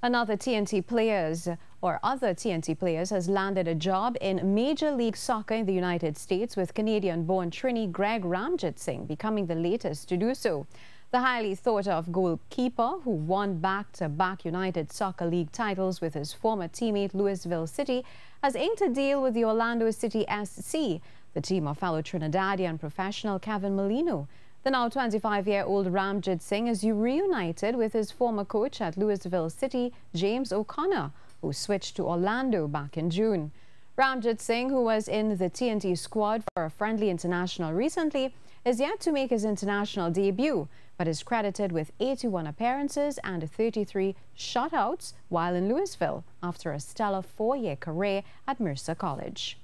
Another T&T players or other T&T players has landed a job in Major League Soccer in the United States with Canadian-born Trini Greg Ranjitsingh becoming the latest to do so. The highly thought-of goalkeeper who won back-to-back -back United Soccer League titles with his former teammate Louisville City has inked a deal with the Orlando City SC, the team of fellow Trinidadian professional Kevin Molino. The now 25-year-old Ranjitsingh is reunited with his former coach at Louisville City, James O'Connor, who switched to Orlando back in June. Ranjitsingh, who was in the T&T squad for a friendly international recently, is yet to make his international debut, but is credited with 81 appearances and 33 shutouts while in Louisville after a stellar four-year career at Mercer College.